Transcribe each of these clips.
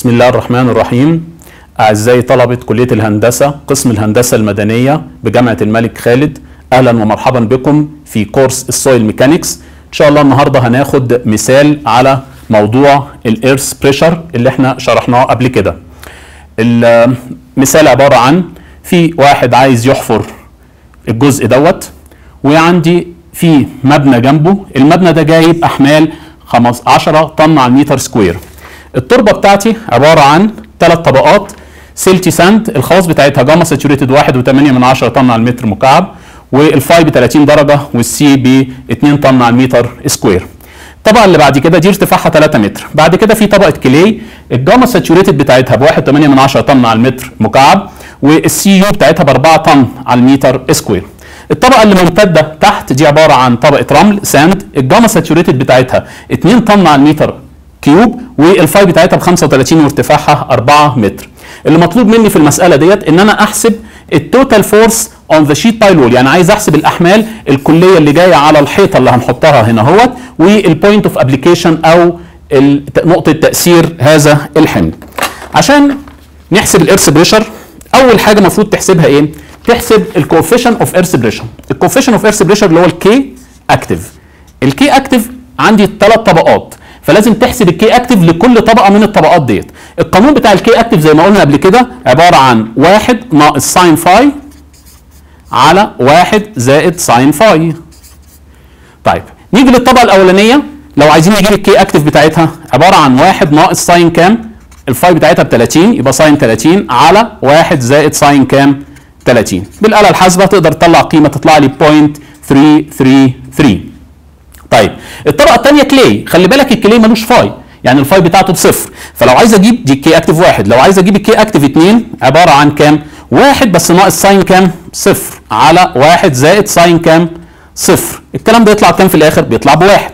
بسم الله الرحمن الرحيم. أعزائي طلبة كلية الهندسة قسم الهندسة المدنية بجامعة الملك خالد أهلا ومرحبا بكم في كورس ال soil mechanics. إن شاء الله النهاردة هناخد مثال على موضوع ال earth pressure اللي إحنا شرحناه قبل كده. المثال عبارة عن في واحد عايز يحفر الجزء دوت وعندي في مبنى جنبه المبنى ده جايب أحمال 10 طن على المتر square. التربة بتاعتي عبارة عن ثلاث طبقات. silty sand الخواص بتاعتها gamma saturated 1.8 من 10 طن على المتر مكعب وال phi ب 30 درجة وال C ب 2 طن على المتر square الطبقة اللي بعد كده دي ارتفاعها 3 متر. بعد كده في طبقة clay ال gamma saturated بتاعتها ب 1.8 من 10 طن على المتر مكعب والسي يو بتاعتها ب 4 طن على المتر square الطبقة اللي ممتدة تحت دي عبارة عن طبقة رمل sand ال gamma saturated بتاعتها 2 طن على المتر cube وال phi بتاعتها ب 35 وارتفاعها 4 متر. اللي مطلوب مني في المسألة ديت إن أنا أحسب ال total force on the sheet pile wall يعني عايز أحسب الأحمال الكلية اللي جاية على الحيطة اللي هنحطها هنا أهوت وال point of application أو نقطة تأثير هذا الحمل. عشان نحسب ال earth pressure أول حاجة المفروض تحسبها إيه؟ تحسب ال coefficient of earth pressure ال coefficient of earth pressure اللي هو ال K active ال K active عندي ثلاث طبقات. فلازم تحسب ال K active لكل طبقة من الطبقات ديت. القانون بتاع ال K active زي ما قلنا قبل كده عبارة عن واحد ناقص sine phi على واحد زائد sine phi طيب نيجي للطبقة الأولانية. لو عايزين نجيب ال K active بتاعتها عبارة عن واحد ناقص sine كام؟ ال phi بتاعتها ب 30 يبقى sine 30 على واحد زائد sine كام؟ 30 بالآلة الحاسبة تقدر تطلع قيمة تطلع لي 0.333 طيب الطبقة الثانية clay خلي بالك ال clay ملوش phi. يعني ال phi بتاعته بصفر. فلو عايز أجيب دي K active واحد. لو عايز أجيب ال K active 2 عبارة عن كام؟ واحد بس ناقص sine كام؟ صفر. على واحد زائد sine كام؟ صفر. الكلام ده يطلع كام في الآخر؟ بيطلع بواحد.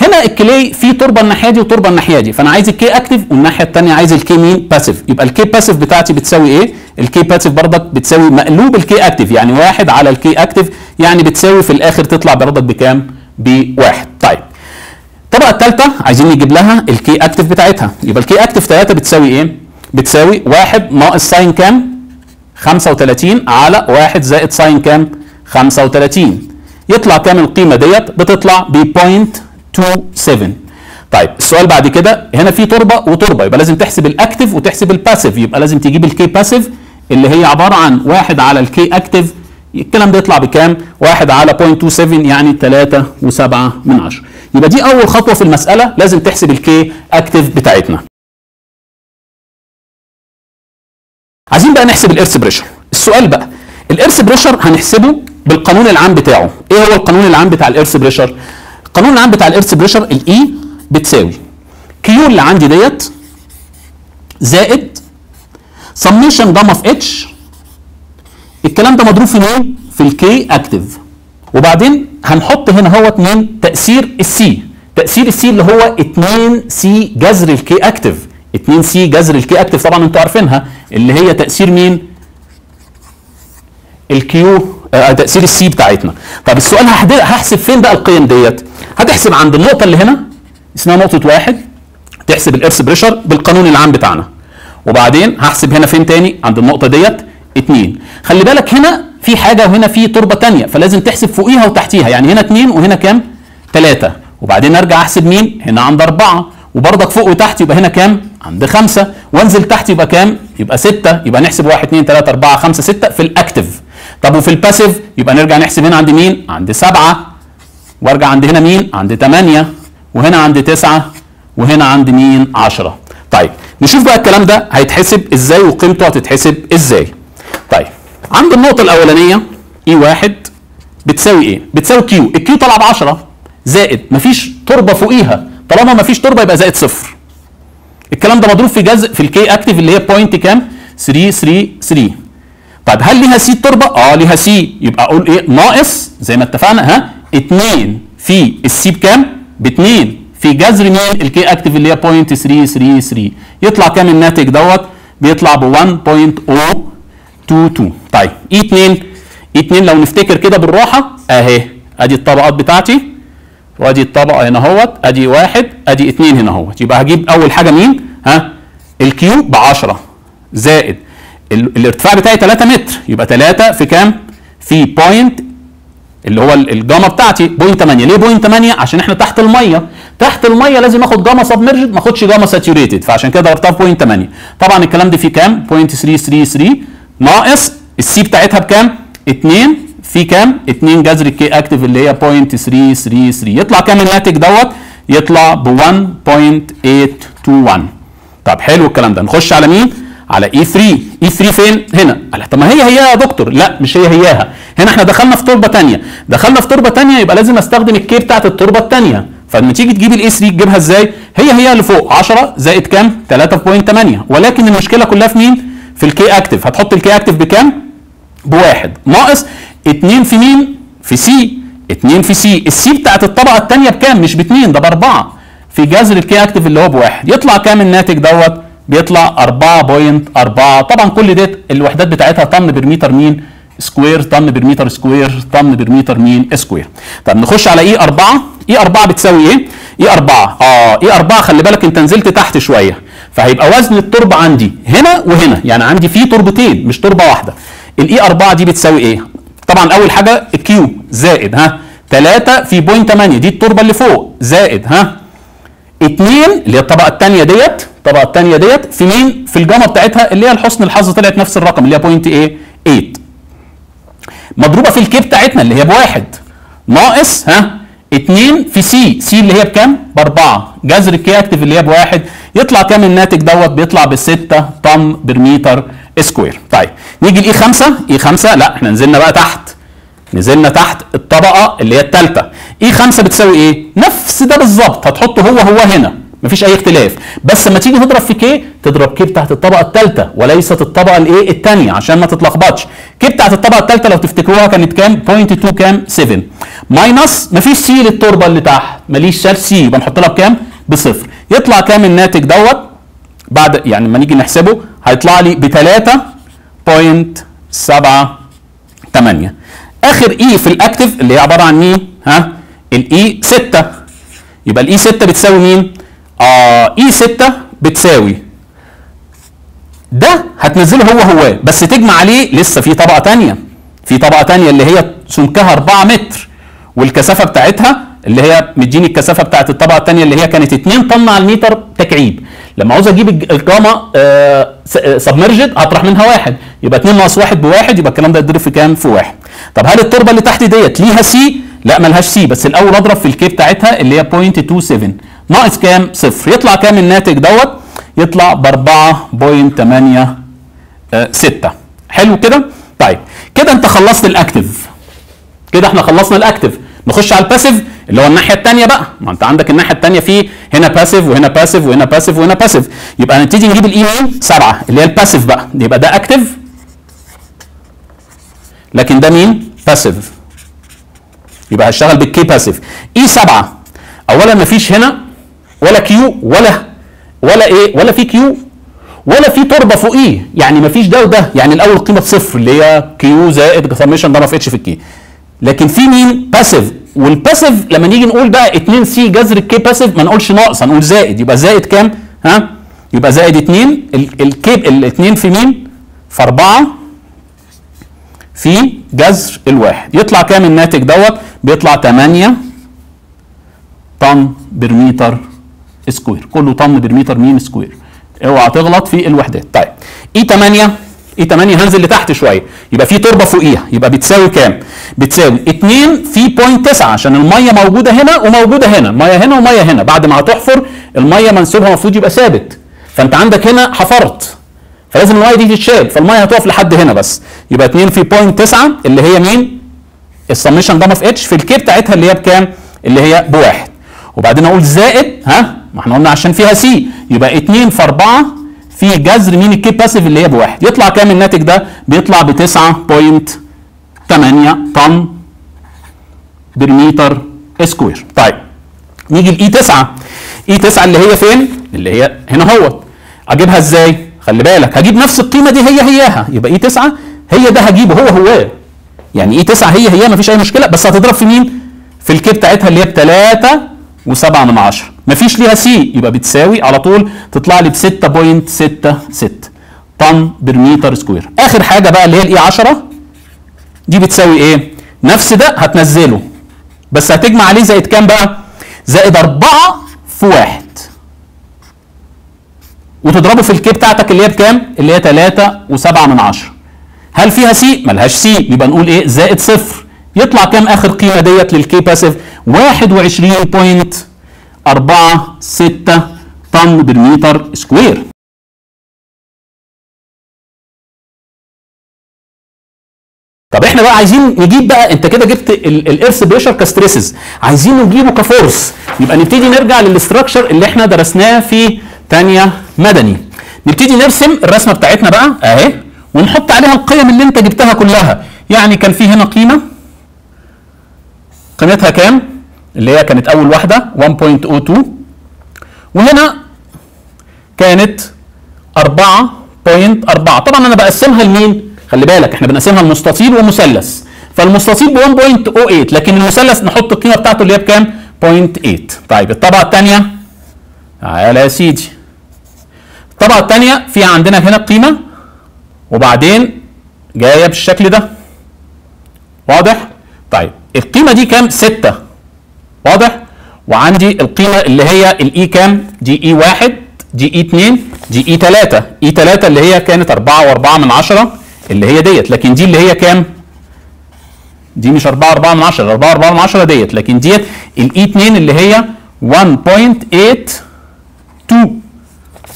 هنا ال clay فيه تربة الناحية دي وتربة الناحية دي. فأنا عايز ال K active والناحية الثانية عايز ال K مين passive يبقى ال K passive بتاعتي بتساوي إيه؟ ال K passive برضك بتساوي مقلوب ال K active يعني واحد على ال K active يعني بتساوي في الآخر تطلع برضك بكام؟ بواحد. طيب. الطبقه الثالثه عايزين نجيب لها ال K active بتاعتها. يبقى ال K active 3 بتساوي إيه؟ بتساوي واحد ناقص sine كام؟ 35 على واحد زائد sine كام؟ 35 يطلع كام القيمة ديت؟ بتطلع ب 0.27 طيب السؤال بعد كده هنا في تربة وتربة. يبقى لازم تحسب ال active وتحسب ال passive يبقى لازم تجيب ال K passive اللي هي عبارة عن واحد على ال K active الكلام ده يطلع بكام؟ واحد على 0.27 يعني 3 و7 من 10 يبقى دي أول خطوة في المسألة لازم تحسب ال K active بتاعتنا. عايزين بقى نحسب ال earth pressure السؤال بقى ال earth pressure هنحسبه بالقانون العام بتاعه. إيه هو القانون العام بتاع ال earth pressure القانون العام بتاع ال earth pressure ال e بتساوي q اللي عندي ديت زائد سميشن جاما في اتش الكلام ده مضروب في مين؟ في ال K active وبعدين هنحط هنا هو مين تأثير ال C تأثير ال C اللي هو 2 C جذر ال K active 2 C جذر ال K active طبعا أنتوا عارفينها اللي هي تأثير مين؟ ال Q آه تأثير ال C بتاعتنا. طب السؤال هحسب فين بقى القيم ديت؟ هتحسب عند النقطة اللي هنا اسمها نقطة واحد تحسب ال earth pressure بالقانون العام بتاعنا. وبعدين هحسب هنا فين تاني؟ عند النقطة ديت 2 خلي بالك هنا في حاجة وهنا في تربة ثانية فلازم تحسب فوقيها وتحتيها. يعني هنا 2 وهنا كام؟ 3 وبعدين أرجع أحسب مين؟ هنا عند 4 وبرضك فوق وتحت يبقى هنا كام؟ عند 5 وانزل تحت يبقى كام؟ يبقى 6 يبقى نحسب 1 2 3 4 5 6 في ال active. طب وفي ال passive؟ يبقى نرجع نحسب هنا عند مين؟ عند 7 وأرجع عند هنا مين؟ عند 8 وهنا عند 9 وهنا عند مين؟ 10 طيب نشوف بقى الكلام ده هيتحسب إزاي وقيمته هتتحسب إزاي. طيب عند النقطة الأولانية E واحد بتساوي إيه؟ بتساوي Q، ال Q طالعة ب 10 زائد مفيش تربة فوقيها، طالما مفيش تربة يبقى زائد صفر. الكلام ده مضروب في جزء في ال K active اللي هي point كام؟ 3 3 3. طيب هل ليها C تربة؟ آه ليها سي، يبقى أقول إيه؟ ناقص زي ما اتفقنا ها 2 في ال C بكام؟ ب 2 في جذر مين؟ ال K active اللي هي point 3 3 3. يطلع كام الناتج دوت؟ بيطلع ب 1.0 2 2 طيب E 2 E 2 لو نفتكر كده بالراحة اهي ادي الطبقات بتاعتي. وادي الطبقة هنا اهوت ادي واحد ادي اثنين هنا اهوت. يبقى هجيب اول حاجة مين؟ ها ال Q ب 10 زائد ال- الارتفاع بتاعي 3 متر. يبقى 3 في كام؟ في point اللي هو ال- الجاما بتاعتي point 8 ليه point 8 عشان إحنا تحت المية. تحت المية لازم آخد gamma submerged ما آخدش gamma saturated فعشان كده ضربتها في point 8 طبعا الكلام ده فيه كام؟ point 333 ناقص ال C بتاعتها بكام؟ 2 في كام؟ 2 جذر ال K active اللي هي point 333 يطلع كام الناتج دوت؟ يطلع ب 1.821 طب حلو الكلام ده. نخش على مين؟ على E 3 E 3 فين؟ هنا. طب ما هي هي يا دكتور. لا مش هي هياها. هنا إحنا دخلنا في تربة ثانية دخلنا في تربة ثانية يبقى لازم استخدم ال K بتاعت التربة الثانية فلما تيجي تجيب ال E 3 تجيبها إزاي؟ هي هي اللي فوق. 10 زائد كام؟ 3.8 ولكن المشكلة كلها في مين؟ في ال K active هتحط ال K active بكام؟ بواحد. ناقص 2 في مين؟ في سي 2 في سي السي بتاعت الطبقة الثانية بكام؟ مش باتنين ده بأربعة. في جذر ال K active اللي هو بواحد. يطلع كام الناتج دوت؟ بيطلع 4.4 طبعا كل ديت الوحدات بتاعتها طن برمتر مين؟ square طن برمتر square طن برمتر مين؟ square طب نخش على E 4 E 4 بتساوي إيه؟ E 4 آه E 4 خلي بالك أنت نزلت تحت شوية. فهيبقى وزن التربة عندي هنا وهنا. يعني عندي في تربتين مش تربة واحدة. ال E 4 دي بتساوي إيه؟ طبعا أول حاجة ال Q زائد ها. 3 في point 8 دي التربة اللي فوق زائد ها. 2 اللي هي الطبقة الثانية ديت الطبقة الثانية ديت في مين؟ في الجاما بتاعتها اللي هي لحسن الحظ طلعت نفس الرقم اللي هي point إيه؟ 8 مضروبة في ال K بتاعتنا اللي هي بواحد. ناقص ها. 2 في C. C اللي هي بكام؟ بأربعة. جذر ال K active اللي هي بواحد. يطلع كام الناتج دوت؟ بيطلع ب 6 طن برمتر square. طيب نيجي ل E 5 E 5 لا إحنا نزلنا بقى تحت. نزلنا تحت الطبقة اللي هي الثالثه E 5 بتساوي إيه؟ نفس ده بالظبط. هتحطه هو هو هنا. مفيش أي اختلاف. بس لما تيجي تضرب في K تضرب K بتاعت الطبقة الثالثة وليست الطبقة الإيه؟ الثانية عشان ما تتلخبطش. K بتاعت الطبقة الثالثة لو تفتكروها كانت كام؟ 0.2 كام؟ 7 minus مفيش C للتربة اللي تحت ملهاش C يبقى نحط لها بكام؟ بصفر. يطلع كام الناتج دوت؟ بعد يعني لما نيجي نحسبه هيطلع لي ب 3.78 آخر E في ال active اللي هي عبارة عن مين ها؟ ال E 6 يبقى ال E 6 بتساوي مين؟ E 6 بتساوي. ده هتنزله هو هو بس تجمع عليه لسه في طبقة تانية. في طبقة تانية اللي هي سمكها 4 متر والكثافة بتاعتها اللي هي مديني الكثافة بتاعت الطبقة الثانية اللي هي كانت 2 طن على المتر تكعيب. لما عاوز أجيب الج- الجاما آه submerged هطرح منها واحد. يبقى 2 ناقص واحد بواحد يبقى الكلام ده يتضرب في كام؟ في واحد. طب هل التربة اللي تحت ديت ليها C؟ لا ملهاش C بس الأول أضرب في ال K بتاعتها اللي هي 0.27 ناقص كام؟ صفر. يطلع كام الناتج دوت؟ يطلع ب 4.86 حلو كده؟ طيب كده انت خلصت ال active كده إحنا خلصنا ال active نخش على ال passive اللي هو الناحية الثانية بقى. ما انت عندك الناحية الثانية في هنا passive وهنا passive وهنا passive وهنا passive يبقى نبتدي نجيب ال E سبعة اللي هي ال passive بقى. يبقى ده active لكن ده مين؟ passive يبقى هشتغل بال K passive E سبعة. اولا ما فيش هنا ولا Q ولا ولا إيه ولا في Q ولا في تربة فوقيه. يعني ما فيش ده وده. يعني الأول قيمة صفر اللي هي كيو زائد سميشن ده ما فيتش في الكي. لكن في مين passive وال passive لما نيجي نقول بقى 2 C جذر ال K passive ما نقولش ناقص هنقول زائد. يبقى زائد كام؟ ها؟ يبقى زائد 2 ال K الاثنين في مين في 4 في جذر الواحد. يطلع كام الناتج دوت؟ بيطلع 8 طن per meter square كله طن per meter مين square اوعى تغلط في الوحدات. طيب E 8 E 8 هنزل لتحت شوية. يبقى في تربة فوقيها. يبقى بتساوي كام؟ بتساوي 2 في point 9 عشان المية موجودة هنا وموجودة هنا. الميه هنا ومية هنا. بعد ما هتحفر المية منسوبها المفروض يبقى ثابت. فأنت عندك هنا حفرت. فلازم المية دي تتشال. فالمية هتقف لحد هنا بس. يبقى 2 في point 9 اللي هي مين؟ السميشن جاما في اتش في الكي بتاعتها اللي هي بكام؟ اللي هي بواحد. وبعدين أقول زائد ها؟ ما إحنا قلنا عشان فيها C يبقى 2 في 4 في جذر مين ال K passive اللي هي بواحد. يطلع كام الناتج ده؟ بيطلع ب 9.8 طن per meter square طيب نيجي ل E 9 E 9 اللي هي فين؟ اللي هي هنا اهوت. اجيبها إزاي؟ خلي بالك هجيب نفس القيمة دي هي هياها. يبقى E 9 هي ده هجيبه هو هو. يعني E 9 هي هي مفيش أي مشكلة. بس هتضرب في مين؟ في ال K بتاعتها اللي هي ب 3 و7 من 10 مفيش ليها C. يبقى بتساوي على طول تطلع لي ب 6.66 طن per meter square. آخر حاجة بقى اللي هي ال E 10 دي بتساوي إيه؟ نفس ده هتنزله. بس هتجمع عليه زائد كام بقى؟ زائد 4 في 1 وتضربه في ال K بتاعتك اللي هي بكام؟ اللي هي 3 و7 من 10 هل فيها C؟ ملهاش C. يبقى نقول إيه؟ زائد صفر. يطلع كام آخر قيمة ديت لل K passive 21.46 طن بالمتر سكوير. طب إحنا بقى عايزين نجيب بقى أنت كده جبت ال earth pressure ك stresses. عايزين نجيبه ك force. يبقى نبتدي نرجع لل structure اللي إحنا درسناه في تانية مدني. نبتدي نرسم الرسمة بتاعتنا بقى أهي ونحط عليها القيم اللي أنت جبتها كلها. يعني كان في هنا قيمة قيمتها كام؟ اللي هي كانت أول واحدة 1.02 وهنا كانت 4.4 طبعا أنا بقسمها لمين؟ خلي بالك إحنا بنقسمها لمستطيل ومثلث. فالمستطيل ب 1.08 لكن المثلث نحط القيمة بتاعته اللي هي بكام؟ 0.8 طيب الطبقة الثانية تعالى يا سيدي. الطبقة الثانية في عندنا هنا قيمة وبعدين جاية بالشكل ده. واضح؟ طيب. القيمة دي كام؟ 6 واضح؟ وعندي القيمة اللي هي الاي كام؟ دي اي 1 دي E 2 دي E 3 E 3 اللي هي كانت 4 و4 من 10 اللي هي ديت. لكن دي اللي هي كام؟ دي مش 4 4 من 10 4 4 من 10 ديت. لكن ديت ال E 2 اللي هي 1.82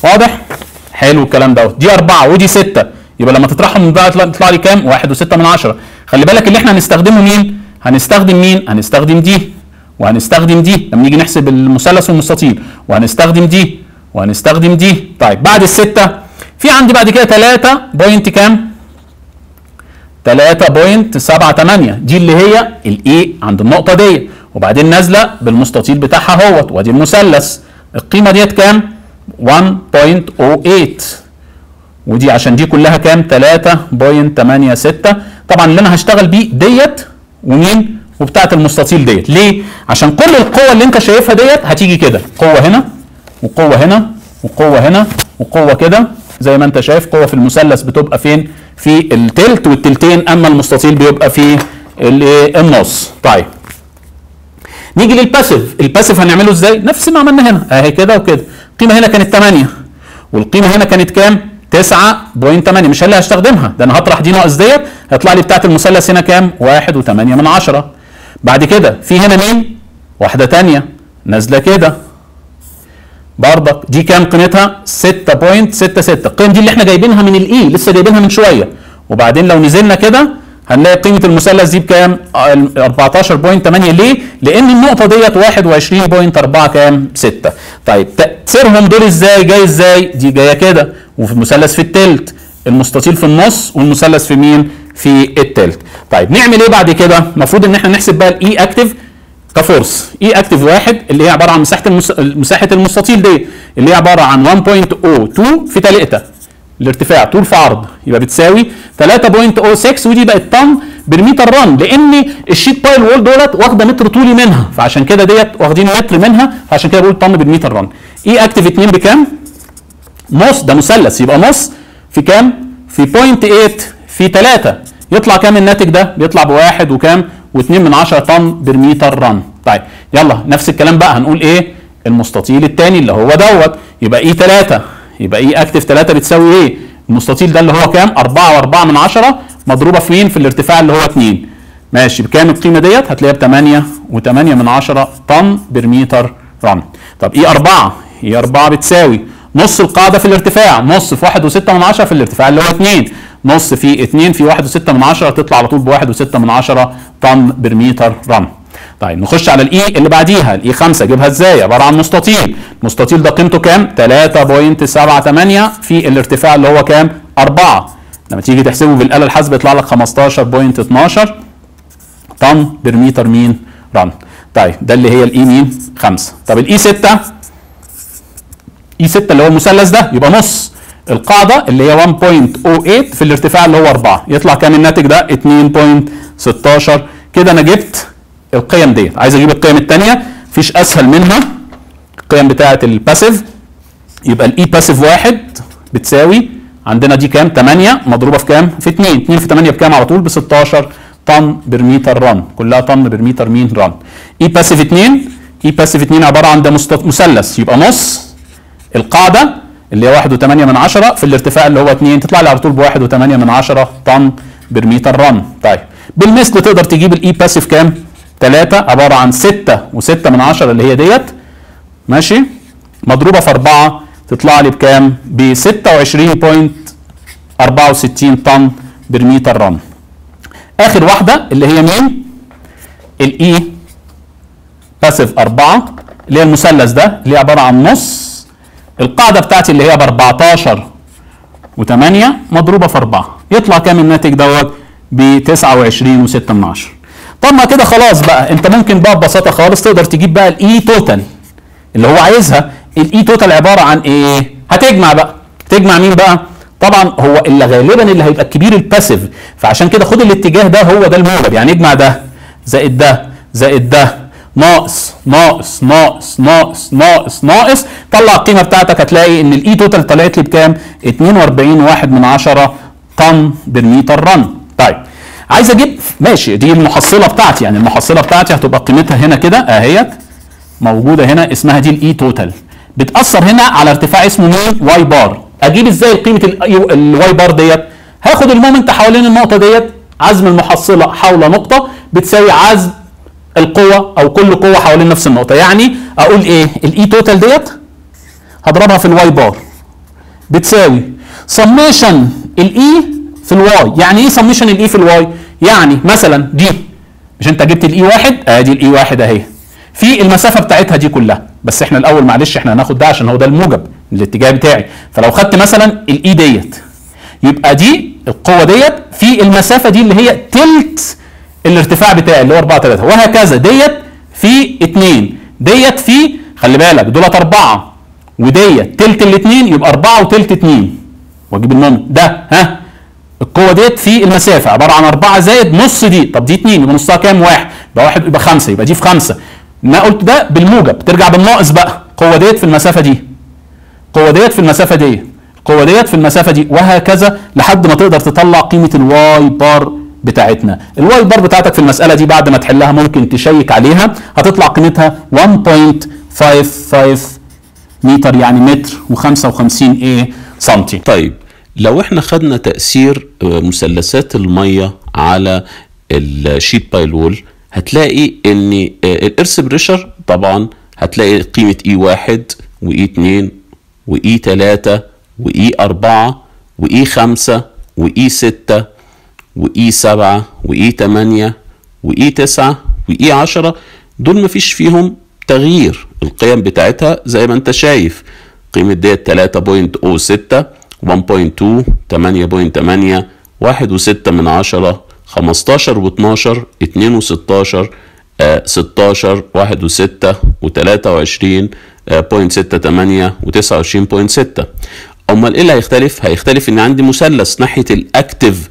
واضح؟ حلو الكلام دوت. دي 4 ودي 6 يبقى لما تطرحهم من بعض تطلع لي كام؟ 1 و6 من 10 خلي بالك اللي إحنا هنستخدمه مين؟ هنستخدم مين؟ هنستخدم دي. وهنستخدم دي. لما نيجي نحسب المثلث والمستطيل. وهنستخدم دي. وهنستخدم دي. طيب بعد الستة في عندي بعد كده 3 point كام؟ 3.78 دي اللي هي ال E عند النقطة دي. وبعدين نازلة بالمستطيل بتاعها اهوت. وادي المثلث. القيمة ديت كام؟ 1.08 ودي عشان دي كلها كام؟ 3.86 طبعا اللي أنا هشتغل بيه ديت ومين؟ وبتاعه المستطيل ديت. ليه؟ عشان كل القوة اللي انت شايفها ديت هتيجي كده. قوة هنا وقوة هنا وقوة هنا وقوة كده. زي ما انت شايف قوة في المثلث بتبقى فين؟ في التلت والتلتين أما المستطيل بيبقى في النص. طيب. نيجي للباسيف الباسيف هنعمله إزاي؟ نفس ما عملنا هنا. اهي كده وكده. القيمه هنا كانت 8 والقيمة هنا كانت كام؟ 9.8 مش اللي هستخدمها؟ ده أنا هطرح دي ناقص ديت. هيطلع لي بتاعت المثلث هنا كام؟ 1.8 من 10 بعد كده في هنا مين؟ واحدة تانية. نازلة كده. برضك دي كام قيمتها؟ 6.66 القيم دي اللي إحنا جايبينها من الإي لسه جايبينها من شوية. وبعدين لو نزلنا كده هنلاقي قيمة المثلث دي بكام؟ 14.8 ليه؟ لأن النقطة ديت 21.4 كام؟ 6 طيب تأثيرهم دول إزاي؟ جاي إزاي؟ دي جاية كده. وفي المثلث في التلت. المستطيل في النص والمثلث في مين؟ في التلت. طيب نعمل إيه بعد كده؟ المفروض إن إحنا نحسب بقى ال E active ك force E active واحد اللي هي عبارة عن مساحة المس... مساحة المستطيل دي اللي هي عبارة عن 1.02 في تلاتة. الارتفاع طول في عرض يبقى بتساوي 3.06 ودي بقت طن بالمتر run لأن ال sheet pile wall دولت واخدة متر طولي منها فعشان كده ديت واخدين متر منها فعشان كده بقول طن بالمتر run E active 2 بكام؟ نص ده مثلث يبقى نص في كام؟ في 0.8 في 3 يطلع كام الناتج ده؟ بيطلع بواحد وكام؟ و2 من 10 طن per meter run طيب يلا نفس الكلام بقى هنقول إيه؟ المستطيل الثاني اللي هو دوت يبقى E 3 يبقى E active 3 بتساوي إيه؟ المستطيل ده اللي هو كام؟ 4 و4 من 10 مضروبة في مين؟ في الارتفاع اللي هو 2 ماشي بكام القيمة ديت؟ هتلاقيها ب 8 و8 من 10 طن per meter run طب E 4 E 4 بتساوي نص القاعدة في الارتفاع نص في 1.6 من 10 في الارتفاع اللي هو 2 نص في 2 في 1.6 من 10 تطلع على طول ب 1.6 من 10 طن per meter run طيب نخش على ال E اللي بعديها ال E 5 اجيبها إزاي؟ عبارة عن مستطيل. المستطيل ده قيمته كام؟ 3.78 في الارتفاع اللي هو كام؟ 4 لما تيجي تحسبه بالاله الحاسبة يطلع لك 15.12 طن per meter مين run طيب ده اللي هي ال E مين؟ 5 طب ال E 6 E 6 اللي هو المثلث ده يبقى نص. القاعدة اللي هي 1.08 في الارتفاع اللي هو 4 يطلع كام الناتج ده؟ 2.16 كده أنا جبت القيم ديت. عايز أجيب القيم الثانية مفيش أسهل منها. القيم بتاعه ال passive يبقى ال E passive واحد بتساوي عندنا دي كام؟ 8 مضروبة في كام؟ في 2 2 في 8 بكام على طول؟ ب 16 طن per meter run كلها طن per meter مين run E passive 2 E passive 2 عبارة عن ده مثلث. يبقى نص. القاعدة اللي هي 1.8 من 10 في الارتفاع اللي هو 2 تطلع لي على طول ب 1.8 من 10 طن per meter run طيب. بالمثل تقدر تجيب ال E passive كام؟ 3 عبارة عن 6 و6 من 10 اللي هي ديت. ماشي؟ مضروبة في 4 تطلع لي بكام؟ ب 26.64 طن per meter run آخر واحدة اللي هي مين؟ ال E passive 4 اللي هي المثلث ده اللي هي عبارة عن نص. القاعدة بتاعتي اللي هي ب 14 و8 مضروبة في 4 يطلع كام الناتج دوت؟ ب 29 و6 من 10 طب ما كده خلاص بقى. انت ممكن بقى ببساطة خالص تقدر تجيب بقى ال E total اللي هو عايزها. ال E total عبارة عن إيه؟ هتجمع بقى. تجمع مين بقى؟ طبعا هو اللي غالبا اللي هيبقى الكبير ال passive فعشان كده خد الاتجاه ده هو ده الموجب. يعني اجمع ده زائد ده زائد ده. ناقص ناقص ناقص ناقص ناقص ناقص. طلع القيمة بتاعتك هتلاقي إن ال E total طلعت لي بكام؟ 42 واحد من 10 طن per meter run. طيب. عايز أجيب ماشي دي المحصلة بتاعتي يعني المحصلة بتاعتي هتبقى قيمتها هنا كده اهيت موجودة هنا اسمها دي ال E total بتأثر هنا على ارتفاع اسمه مين؟ Y bar أجيب إزاي قيمة ال Y bar ديت؟ هاخد ال moment حوالين النقطة ديت عزم المحصلة حول نقطة بتساوي عزم القوة أو كل قوة حوالين نفس النقطة. يعني أقول إيه؟ ال E total ديت هضربها في ال Y bar بتساوي سميشن الاي في الواي يعني إيه سميشن الاي في الواي يعني مثلا دي مش أنت جبت ال E واحد؟ ادي ال E واحد أهي. في المسافة بتاعتها دي كلها. بس إحنا الأول معلش إحنا هناخد ده عشان هو ده الموجب الاتجاه بتاعي. فلو خدت مثلا ال E ديت يبقى دي القوة ديت في المسافة دي اللي هي تلت الارتفاع بتاعي اللي هو 4 3 وهكذا. ديت في 2 ديت في خلي بالك دولت 4 وديت تلت الاثنين يبقى 4 وتلت 2 واجيب ال moment ده ها؟ القوة ديت في المسافة عبارة عن 4 زائد نص دي طب دي 2 يبقى نصها كام؟ واحد يبقى واحد يبقى 5 يبقى دي في 5 ما قلت ده بالموجب ترجع بالناقص بقى. القوة ديت في المسافة دي. القوة ديت في المسافة دي. القوة ديت في المسافة دي. وهكذا لحد ما تقدر تطلع قيمة ال Y bar بتاعتنا. ال Y bar بتاعتك في المسألة دي بعد ما تحلها ممكن check عليها. هتطلع قيمتها 1.55 متر يعني متر و55 إيه سنتي. طيب لو إحنا خدنا تأثير آه، مثلثات المية على ال sheet pile wall هتلاقي إن آه، ال earth pressure طبعا هتلاقي قيمة اي واحد واي اتنين واي تلاتة واي أربعة واي خمسة واي ستة واي سبعة واي تمانية واي تسعة واي عشرة. دول مفيش فيهم تغيير. القيم بتاعتها زي ما انت شايف. قيمة ديت 3.06 1.2 8.8 واحد وستة من عشرة 15 و12 2 و16 16 واحد وستة وتلاتة وعشرين point ستة تمانية وتسعة وعشرين أمال إيه اللي هيختلف؟ هيختلف إن عندي مثلث ناحية ال active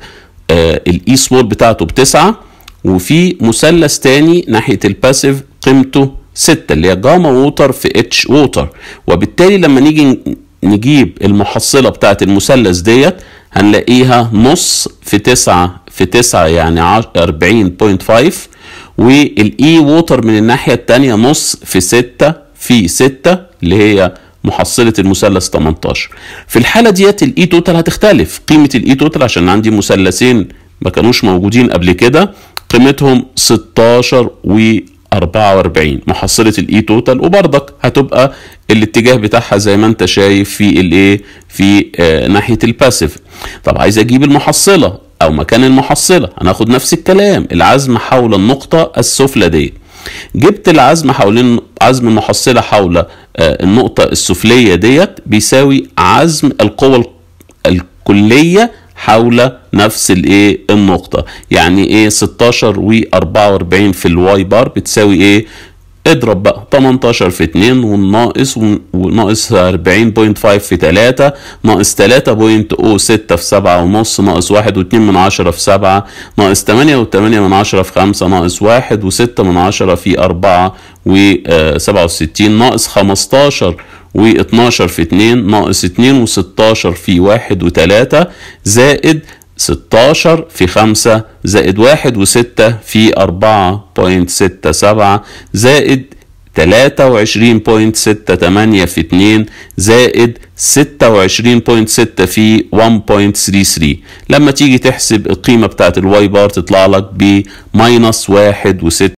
الإي سمول بتاعته بتسعة وفي مثلث تاني ناحية ال passive قيمته ستة اللي هي gamma water في H water وبالتالي لما نيجي نجيب المحصلة بتاعت المثلث ديت هنلاقيها نص في تسعة في تسعة يعني أربعين point five وال E water من الناحية التانية نص في ستة في ستة اللي هي محصلة المثلث 18 في الحالة ديت ال E total هتختلف. قيمة ال E total عشان عندي مثلثين ما كانوش موجودين قبل كده قيمتهم 16 و 44 محصلة ال E total وبرضك هتبقى الاتجاه بتاعها زي ما انت شايف في الايه في آه ناحية ال passive طب عايز أجيب المحصلة أو مكان المحصلة؟ هناخد نفس الكلام. العزم حول النقطة السفلى دي. جبت العزم حوالين عزم المحصلة حول آه النقطة السفلية ديت بيساوي عزم القوة الكلية حول نفس الايه النقطة. يعني إيه 16 و 44 في الواي بار بتساوي إيه؟ اضرب بقى 18 في 2 والناقص وناقص 40.5 في 3 ناقص 3.06 في 7 ونص ناقص 1 و2 من 10 في 7 ناقص 8 و8 من 10 في 5 ناقص 1 و6 من 10 في 4 و67 ناقص 15 و12 في 2 ناقص 2 و16 في 1 و3 زائد 16 في 5 زائد 1 و6 في 4.67 زائد 23.68 في 2 زائد 26.6 في 1.33 لما تيجي تحسب القيمة بتاعت ال Y bar تطلع لك ب minus 1 و6